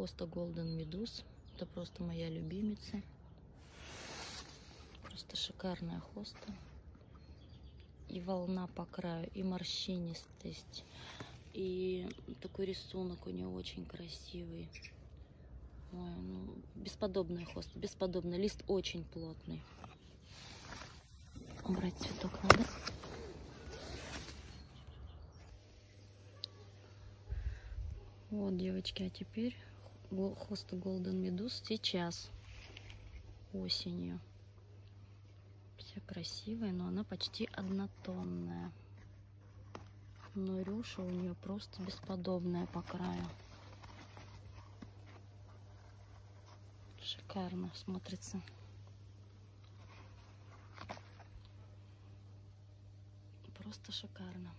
Хоста Golden Медуз. Это просто моя любимица. Просто шикарная хоста. И волна по краю, и морщинистость, и такой рисунок у нее очень красивый. Ой, ну, бесподобная хоста, бесподобный. Лист очень плотный. Убрать цветок надо. Вот, девочки, а теперь хоста Golden Медуз сейчас осенью. Вся красивая, но она почти однотонная. Но рюша у нее просто бесподобная по краю. Шикарно смотрится. Просто шикарно.